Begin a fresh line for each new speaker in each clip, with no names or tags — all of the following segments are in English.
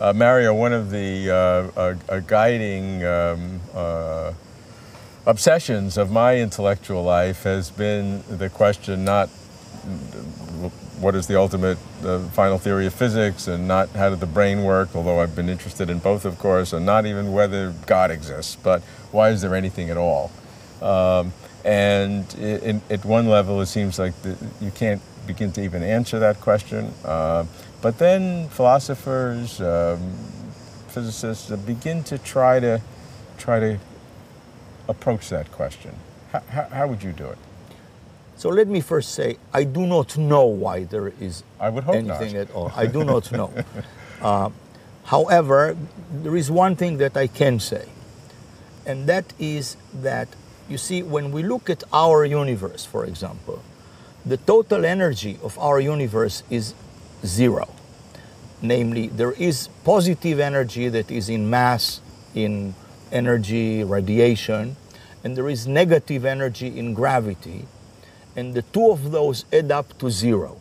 Uh, Mario, one of the uh, uh, guiding um, uh, obsessions of my intellectual life has been the question not what is the ultimate final theory of physics and not how did the brain work, although I've been interested in both, of course, and not even whether God exists, but why is there anything at all? Um, and in, at one level, it seems like the, you can't begin to even answer that question. Uh, but then philosophers, um, physicists uh, begin to try to try to approach that question. How, how, how, would you do it?
So let me first say, I do not know why there is
I would hope
anything
not.
at all. I do not know. Uh, however, there is one thing that I can say, and that is that you see, when we look at our universe, for example, the total energy of our universe is zero. Namely, there is positive energy that is in mass, in energy, radiation, and there is negative energy in gravity, and the two of those add up to zero,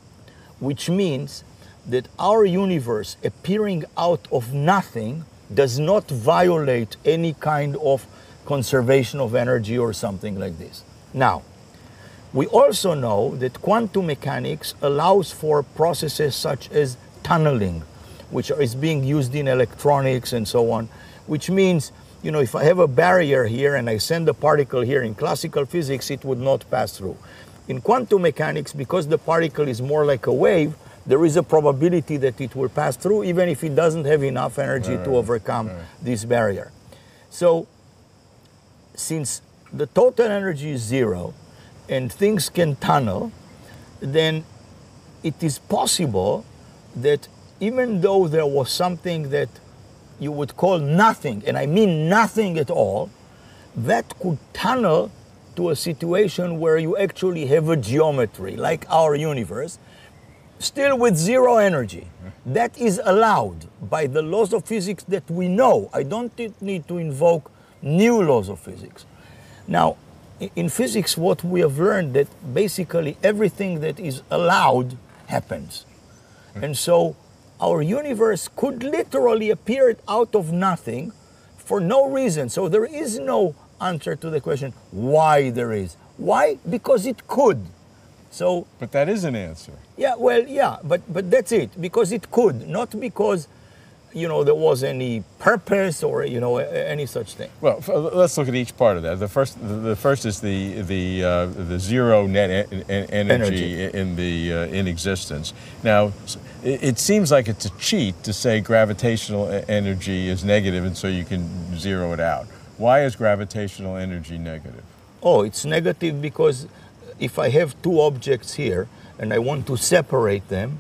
which means that our universe appearing out of nothing does not violate any kind of conservation of energy or something like this. Now, we also know that quantum mechanics allows for processes such as tunneling, which is being used in electronics and so on, which means, you know, if I have a barrier here and I send a particle here in classical physics, it would not pass through. In quantum mechanics, because the particle is more like a wave, there is a probability that it will pass through even if it doesn't have enough energy right, to overcome right. this barrier. So since the total energy is zero and things can tunnel, then it is possible that even though there was something that you would call nothing, and I mean nothing at all, that could tunnel to a situation where you actually have a geometry like our universe, still with zero energy. That is allowed by the laws of physics that we know. I don't need to invoke new laws of physics. Now, in physics, what we have learned that basically everything that is allowed happens. Hmm. And so our universe could literally appear out of nothing for no reason. So there is no answer to the question why there is. Why? Because it could. So
But that is an answer.
Yeah, well, yeah, but but that's it. Because it could, not because you know, there was any purpose or you know any such thing.
Well, let's look at each part of that. The first, the first is the the uh, the zero net energy, energy, in the uh, in existence. Now, it seems like it's a cheat to say gravitational energy is negative, and so you can zero it out. Why is gravitational energy negative?
Oh, it's negative because if I have two objects here and I want to separate them,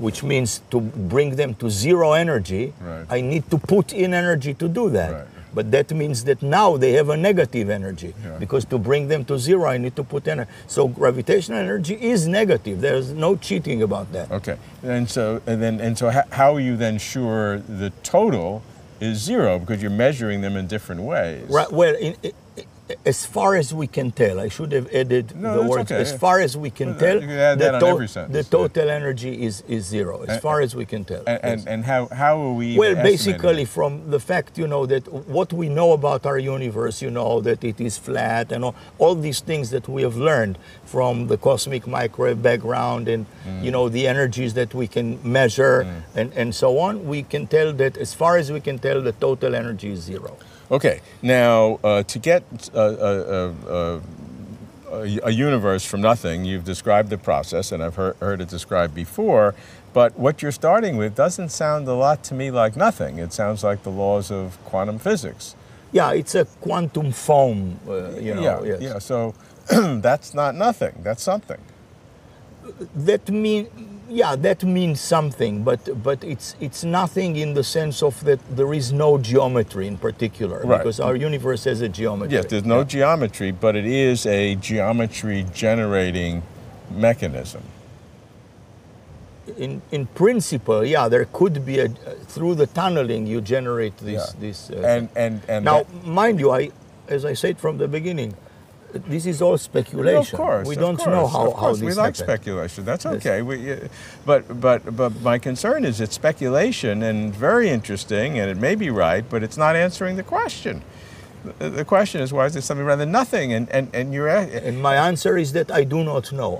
which means to bring them to zero energy, right. I need to put in energy to do that. Right. But that means that now they have a negative energy yeah. because to bring them to zero, I need to put energy. So gravitational energy is negative. There's no cheating about that.
Okay, and so and then and so how are you then sure the total is zero because you're measuring them in different ways?
Right. Well, in, as far as we can tell, I should have added no, the words. Okay. As far as we can tell,
the, to-
the, total yeah. energy is, is zero. As and, far as we can tell.
And, and, and, how, how are we?
Well, basically, from the fact you know that what we know about our universe, you know that it is flat, and all, all these things that we have learned from the cosmic microwave background, and mm. you know the energies that we can measure, mm. and and so on. We can tell that as far as we can tell, the total energy is zero.
Okay, now uh, to get uh, uh, a, a, universe from nothing, you've described the process, and I've heard, heard, it described before, but what you're starting with doesn't sound a lot to me like nothing. It sounds like the laws of quantum physics.
Yeah, it's a quantum foam, uh, you know.
Yeah,
yes.
yeah so that's not nothing, that's something.
That means yeah, that means something, but but it's it's nothing in the sense of that there is no geometry in particular right. because our universe has a geometry.
Yes, there's no yeah. geometry, but it is a geometry generating mechanism.
In in principle, yeah, there could be a through the tunneling you generate this yeah. this.
Uh, and and and
now, that, mind you, I as I said from the beginning, this is all speculation.
Of course,
we don't
course,
know how,
of
how
course.
this
we like
happened.
speculation. That's
Yes.
okay. We, uh, but but but my concern is it's speculation and very interesting, and it may be right, but it's not answering the question. The, the question is why is there something rather than nothing? And and and you're
And my answer is that I do not know.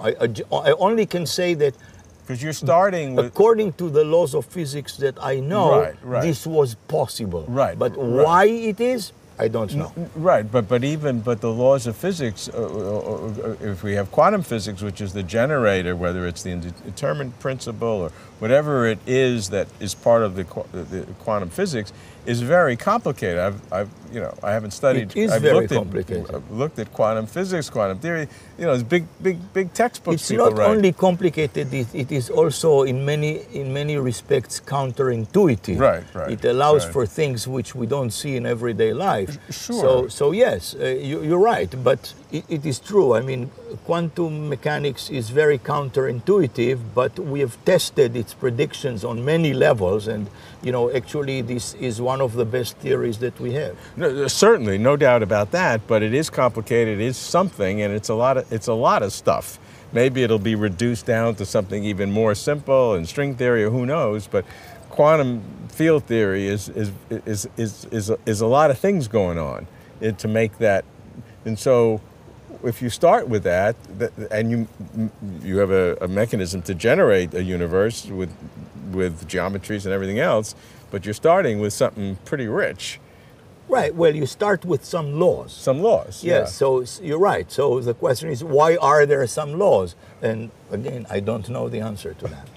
I only can say that
because you're starting with
according to the laws of physics that I know,
Right, right.
this was possible.
Right,
But
right.
why it is, I don't know.
Right, but but even but the laws of physics, uh, uh, uh, if we have quantum physics, which is the generator, whether it's the indeterminate principle or whatever it is that is part of the, qu- the quantum physics, is very complicated. I've, I've you know I haven't studied.
It is
I've
very
looked
complicated.
At, I've looked at quantum physics, quantum theory. You know, it's big big big textbooks
It's not
write.
only complicated; it, it is also, in many in many respects, counterintuitive.
Right, right,
It allows
right.
for things which we don't see in everyday life.
Sure.
So, so yes, uh, you, you're right, but it, it is true. I mean, quantum mechanics is very counterintuitive, but we have tested its predictions on many levels, and you know, actually, this is one of the best theories that we have.
No, certainly, no doubt about that. But it is complicated. It is something, and it's a lot of it's a lot of stuff. Maybe it'll be reduced down to something even more simple, and string theory, or who knows. But quantum field theory is is is is is a, is a lot of things going on eh, to make that. And so, if you start with that, th- and you you have a, a mechanism to generate a universe with with geometries and everything else, but you're starting with something pretty rich.
Right. Well, you start with some laws.
some laws.
Yes, so you're right. So the question is, why are there some laws? And again, I don't know the answer to that.